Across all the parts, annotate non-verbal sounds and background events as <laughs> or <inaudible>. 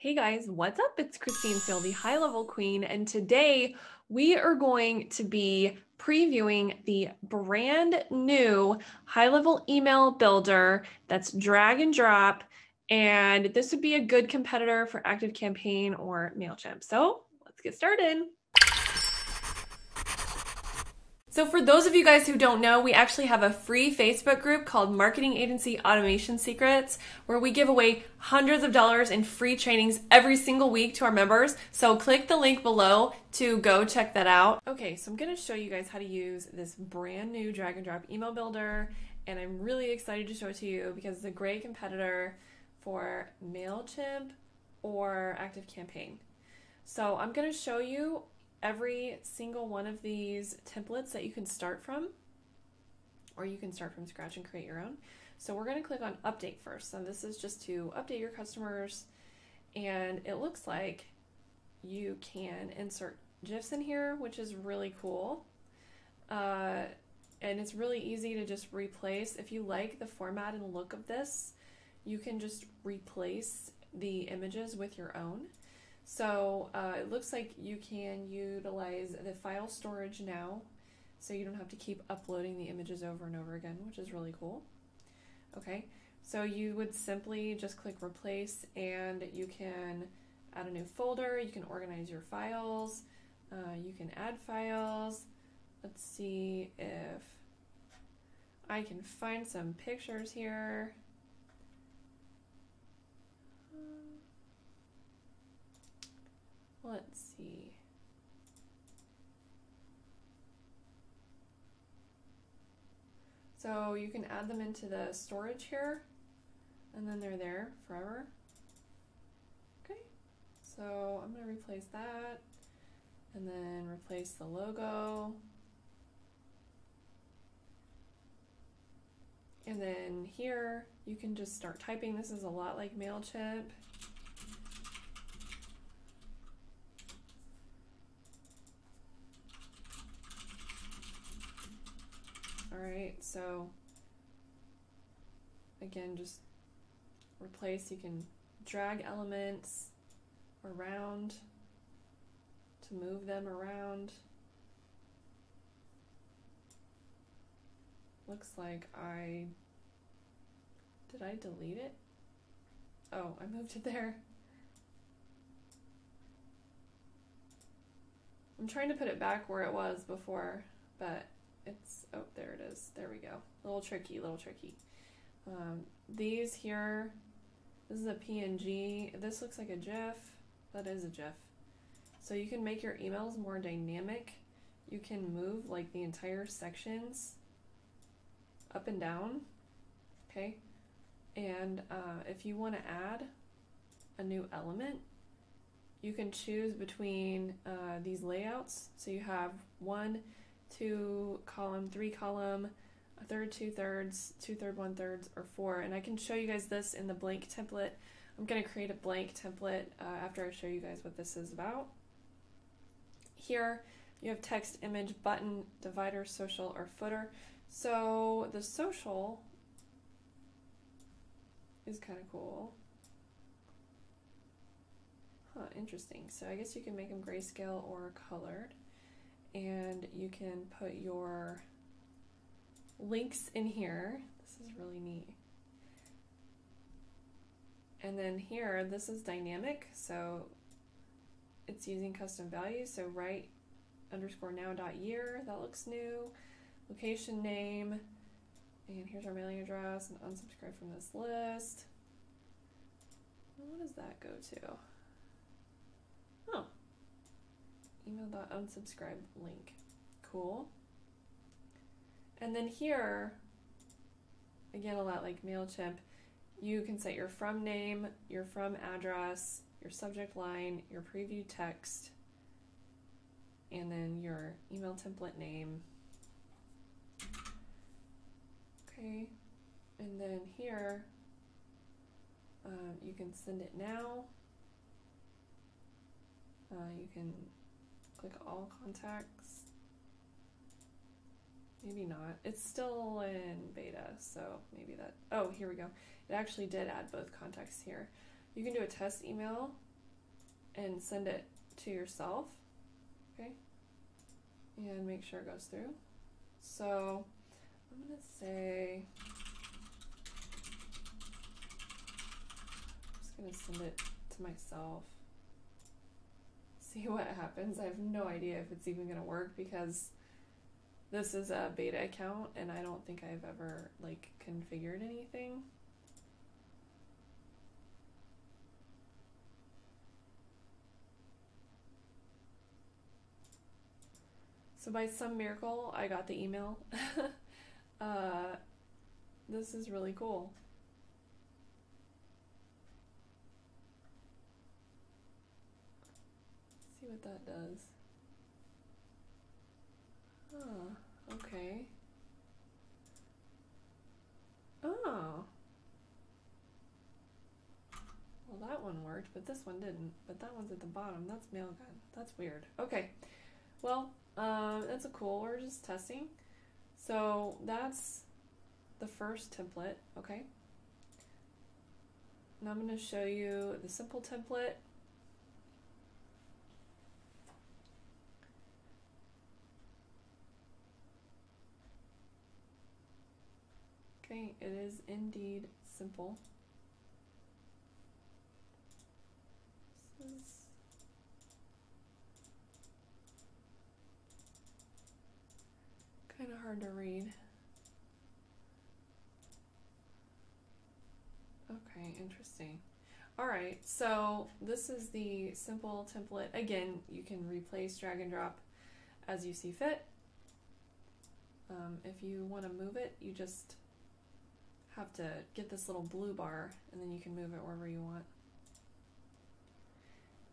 Hey guys, what's up? It's Christine the High Level Queen, and today we are going to be previewing the brand new high level email builder that's drag and drop. And this would be a good competitor for ActiveCampaign or MailChimp. So let's get started. So, for those of you guys who don't know, we actually have a free Facebook group called Marketing Agency Automation Secrets, where we give away hundreds of dollars in free trainings every single week to our members. So, click the link below to go check that out. Okay, so I'm going to show you guys how to use this brand new drag and drop email builder, and I'm really excited to show it to you because it's a great competitor for MailChimp or ActiveCampaign. So, I'm going to show you every single one of these templates that you can start from, or you can start from scratch and create your own. So we're going to click on update first. So this is just to update your customers, and it looks like you can insert GIFs in here, which is really cool. Uh, and it's really easy to just replace. If you like the format and look of this, you can just replace the images with your own. So uh, it looks like you can utilize the file storage now, so you don't have to keep uploading the images over and over again, which is really cool. Okay, so you would simply just click replace and you can add a new folder, you can organize your files, uh, you can add files. Let's see if I can find some pictures here. Let's see. So you can add them into the storage here, and then they're there forever. Okay, so I'm to replace that, and then replace the logo. And then here, you can just start typing. This is a lot like MailChimp. Alright, so again, just replace, you can drag elements around to move them around. Looks like I, did I delete it? Oh, I moved it there. I'm trying to put it back where it was before, but it's, oh, there it is. There we go. A little tricky, a little tricky. Um, these here, this is a PNG. This looks like a GIF. That is a GIF. So you can make your emails more dynamic. You can move like the entire sections up and down. Okay. And uh, if you want to add a new element, you can choose between uh, these layouts. So you have one, two column, three column, a third, two thirds, two third, one thirds, or four. And I can show you guys this in the blank template. I'm going to create a blank template uh, after I show you guys what this is about. Here you have text, image, button, divider, social, or footer. So the social is kind of cool. Huh, interesting. So I guess you can make them grayscale or colored and you can put your links in here. This is really neat. And then here, this is dynamic, so it's using custom values. So right underscore now dot year, that looks new. Location name, and here's our mailing address, and unsubscribe from this list. What does that go to? Oh, email.unsubscribe link. Cool. And then here, again, a lot like MailChimp, you can set your from name, your from address, your subject line, your preview text, and then your email template name. Okay, and then here, um, you can send it now. Uh, you can click all contacts. Maybe not. It's still in beta, so maybe that. Oh, here we go. It actually did add both contacts here. You can do a test email and send it to yourself. Okay? And make sure it goes through. So I'm to say, I'm just to send it to myself. See what happens. I have no idea if it's even going to work because this is a beta account and I don't think I've ever like configured anything. So by some miracle, I got the email. <laughs> uh, this is really cool. What that does. Oh, okay. Oh. Well, that one worked, but this one didn't. But that one's at the bottom. That's Mailgun. That's weird. Okay. Well, um, that's a cool. We're just testing. So that's the first template. Okay. Now I'm going to show you the simple template Okay, it is indeed simple. Kind of hard to read. Okay, interesting. All right, so this is the simple template. Again, you can replace drag and drop as you see fit. Um, if you want to move it, you just have to get this little blue bar and then you can move it wherever you want.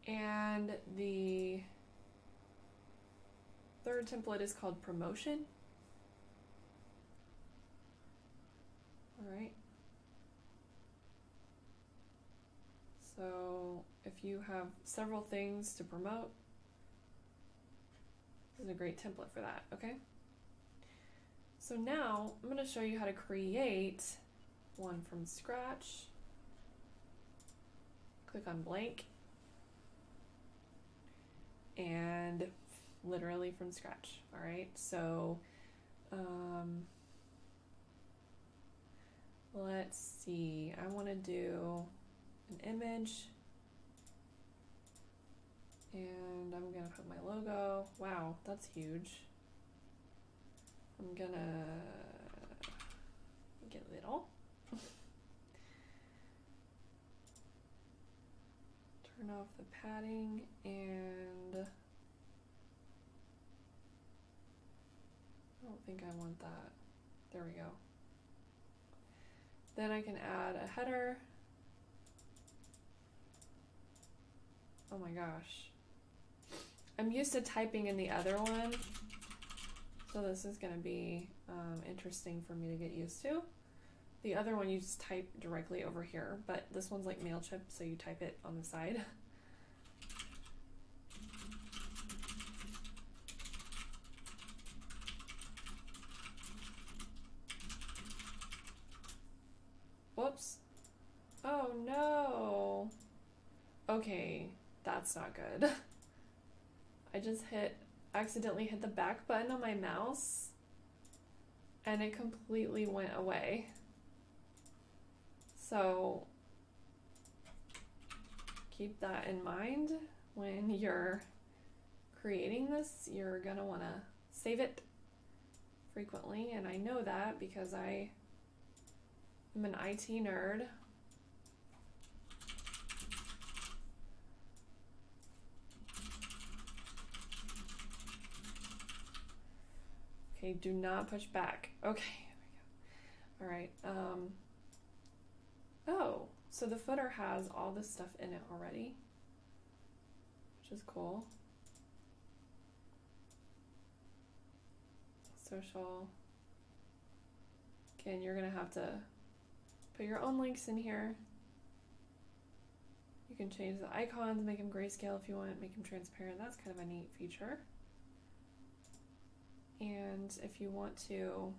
And the third template is called promotion. All right. So if you have several things to promote, this is a great template for that, okay? So now I'm going to show you how to create one from scratch. Click on blank. And literally from scratch. All right, so um, let's see. I want to do an image and I'm gonna put my logo. Wow, that's huge. I'm gonna get little. Off the padding and I don't think I want that. There we go. Then I can add a header. Oh my gosh. I'm used to typing in the other one, so this is going to be um, interesting for me to get used to. The other one you just type directly over here, but this one's like MailChimp, so you type it on the side. <laughs> Whoops. Oh no. Okay, that's not good. <laughs> I just hit, accidentally hit the back button on my mouse and it completely went away. So keep that in mind when you're creating this. You're going to want to save it frequently, and I know that because I am an IT nerd. Okay, do not push back. Okay. All right. Um, Oh, so the footer has all this stuff in it already, which is cool. Social. Again, you're going to have to put your own links in here. You can change the icons, make them grayscale if you want, make them transparent. That's kind of a neat feature. And if you want to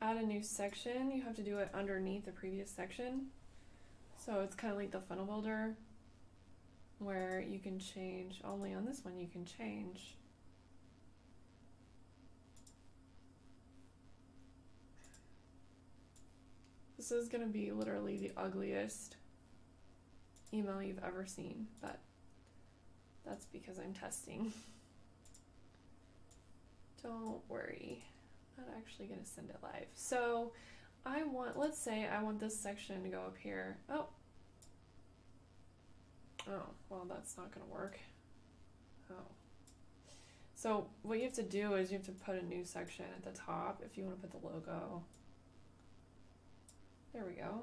add a new section, you have to do it underneath the previous section. So it's kind of like the funnel builder. where you can change, only on this one you can change. This is going to be literally the ugliest email you've ever seen, but that's because I'm testing. <laughs> Don't worry. Not actually going to send it live. So I want, let's say I want this section to go up here. Oh. Oh, well, that's not going to work. Oh. So what you have to do is you have to put a new section at the top if you want to put the logo. There we go.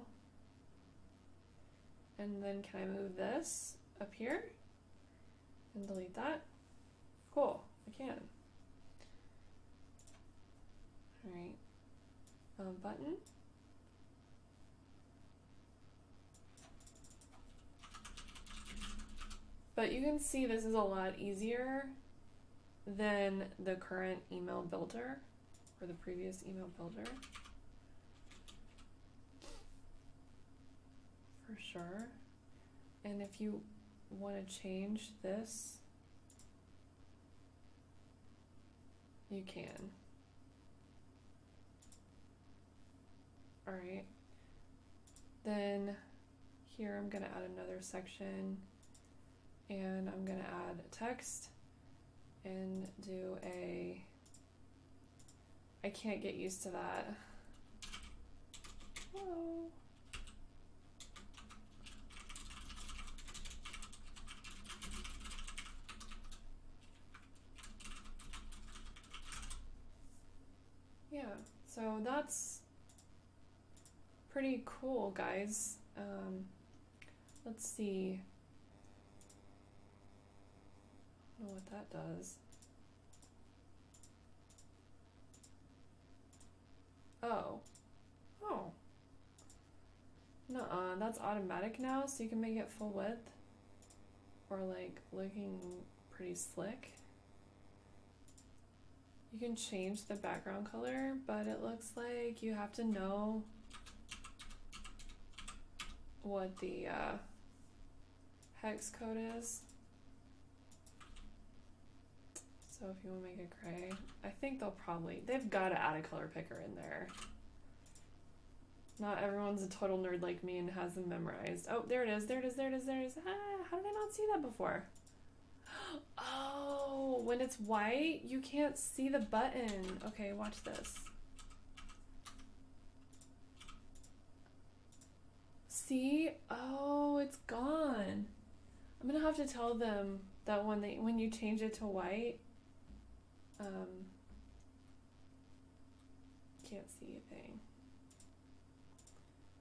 And then can I move this up here and delete that? Cool, I can. All right, um, button. But you can see this is a lot easier than the current email builder or the previous email builder. For sure. And if you want to change this, you can. All right. Then here I'm going to add another section and I'm going to add text and do a, I can't get used to that. Whoa. Yeah, so that's pretty cool, guys. Um, let's see. I don't know what that does. Oh. Oh. Nuh-uh, that's automatic now, so you can make it full width. Or like looking pretty slick. You can change the background color, but it looks like you have to know what the uh, hex code is. So if you want to make it gray, I think they'll probably, they've got to add a color picker in there. Not everyone's a total nerd like me and has them memorized. Oh, there it is, there it is, there it is, there it is. Ah, how did I not see that before? <gasps> Oh, when it's white, you can't see the button. Okay, watch this. See? Oh, it's gone. I'm gonna have to tell them that when they when you change it to white, um, can't see a thing.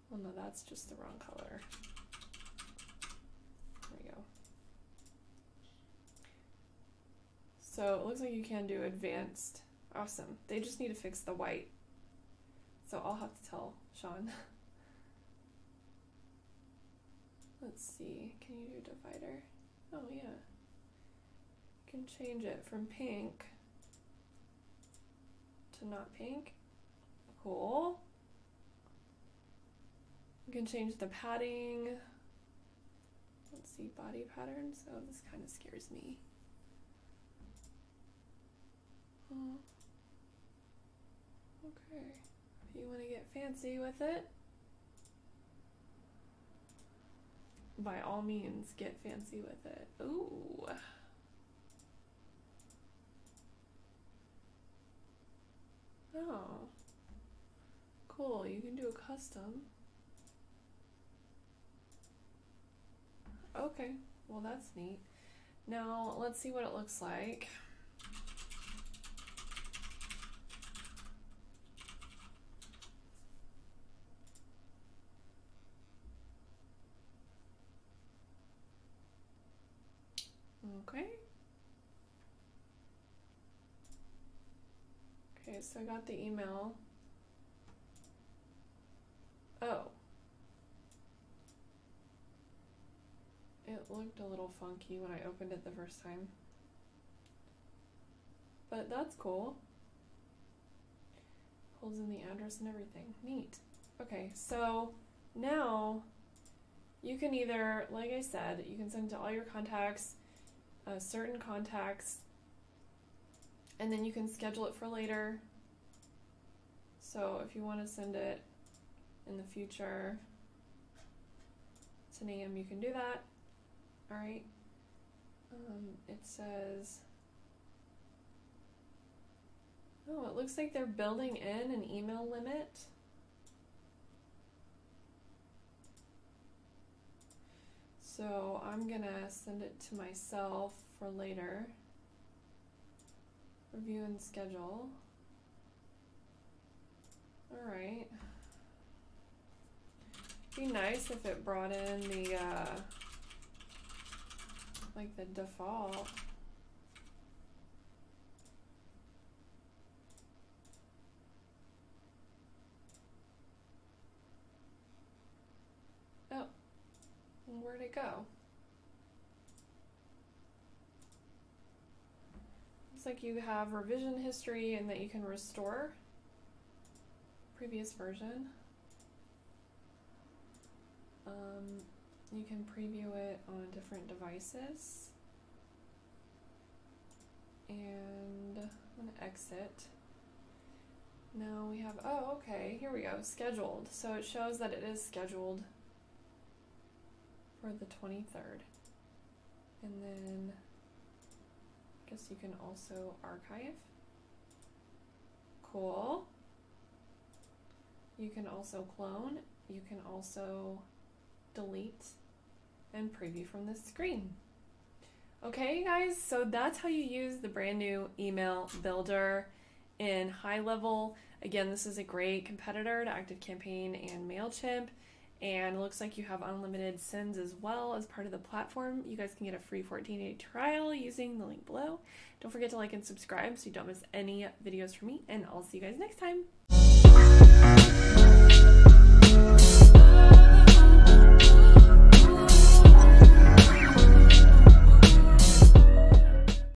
Well, no, that's just the wrong color. There we go. So it looks like you can do advanced. Awesome. They just need to fix the white. So I'll have to tell Shaun. <laughs> Let's see. Can you do divider? Oh, yeah. You can change it from pink to not pink. Cool. You can change the padding. Let's see, body patterns. Oh, this kind of scares me. Okay. If you want to get fancy with it, by all means, get fancy with it. Ooh. Oh. Cool, you can do a custom. Okay, well that's neat. Now, let's see what it looks like. Okay. Okay, so I got the email. Oh. It looked a little funky when I opened it the first time. But that's cool. Holds in the address and everything. Neat. Okay, so now you can either, like I said, you can send to all your contacts, uh, certain contacts, and then you can schedule it for later. So if you want to send it in the future, 10 a.m., you can do that. All right. Um, it says. Oh, it looks like they're building in an email limit. So I'm gonna send it to myself for later. Review and schedule. Alright. Be nice if it brought in the, uh, like the default. Oh, where'd it go? Looks like you have revision history and that you can restore previous version. Um, you can preview it on different devices. And I'm to exit. Now we have, oh, okay, here we go, scheduled. So it shows that it is scheduled for the 23rd. And then guess you can also archive. Cool. You can also clone. You can also delete and preview from this screen. Okay, guys, so that's how you use the brand new email builder in high level. Again, this is a great competitor to ActiveCampaign and MailChimp and it looks like you have unlimited sins as well as part of the platform. You guys can get a free 14 day trial using the link below. Don't forget to like and subscribe so you don't miss any videos from me, and I'll see you guys next time.